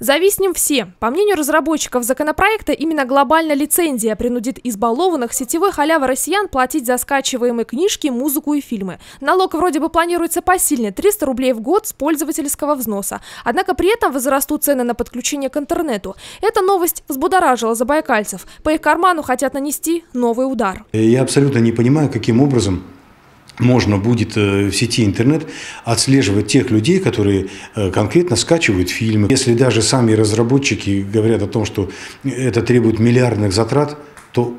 Зависнем все. По мнению разработчиков законопроекта, именно глобальная лицензия принудит избалованных сетевой халявы россиян платить за скачиваемые книжки, музыку и фильмы. Налог вроде бы планируется посильный – 300 рублей в год с пользовательского взноса. Однако при этом возрастут цены на подключение к интернету. Эта новость взбудоражила забайкальцев. По их карману хотят нанести новый удар. Я абсолютно не понимаю, каким образом можно будет э, в сети интернет отслеживать тех людей, которые э, конкретно скачивают фильмы. Если даже сами разработчики говорят о том, что это требует миллиардных затрат, то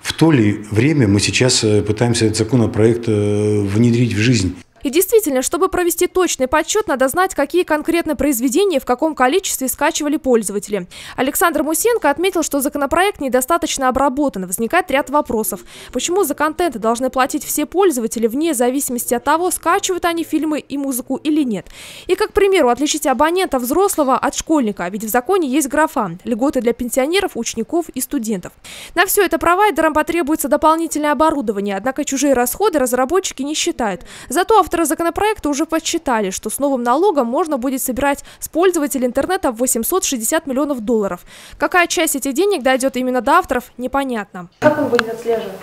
в то ли время мы сейчас э, пытаемся этот законопроект внедрить в жизнь. И действительно, чтобы провести точный подсчет, надо знать, какие конкретно произведения в каком количестве скачивали пользователи. Александр Мусенко отметил, что законопроект недостаточно обработан. Возникает ряд вопросов. Почему за контент должны платить все пользователи вне зависимости от того, скачивают они фильмы и музыку или нет? И, как, примеру, отличить абонента взрослого от школьника, ведь в законе есть графа – льготы для пенсионеров, учеников и студентов. На все это провайдерам потребуется дополнительное оборудование, однако чужие расходы разработчики не считают. Зато Авторы законопроекта уже подсчитали, что с новым налогом можно будет собирать с пользователей интернета 860 миллионов долларов. Какая часть этих денег дойдет именно до авторов, непонятно. Как он будет отслеживаться?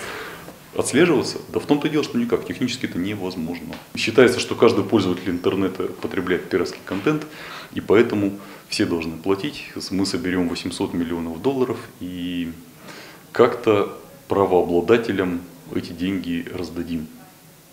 Отслеживаться? Да в том-то и дело, что никак, технически это невозможно. Считается, что каждый пользователь интернета потребляет пиратский контент, и поэтому все должны платить. Мы соберем 800 миллионов долларов, и как-то правообладателям эти деньги раздадим.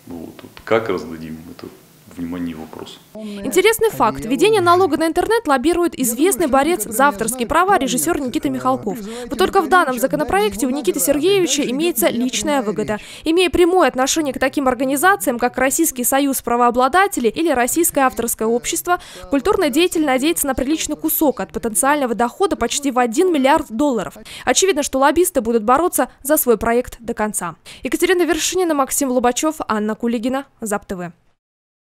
Вот. Как раздадим, это внимание вопрос. Интересный факт. Введение налога на интернет лоббирует известный борец за авторские права режиссер Никита Михалков. Вот только в данном законопроекте у Никиты Сергеевича имеется личная выгода. Имея прямое отношение к таким организациям, как Российский союз правообладателей или Российское авторское общество, культурный деятель надеется на приличный кусок от потенциального дохода почти в 1 миллиард долларов. Очевидно, что лоббисты будут бороться за свой проект до конца. Екатерина Вершинина, Максим Лобачев, Анна Кулигина, ЗАП ТВ.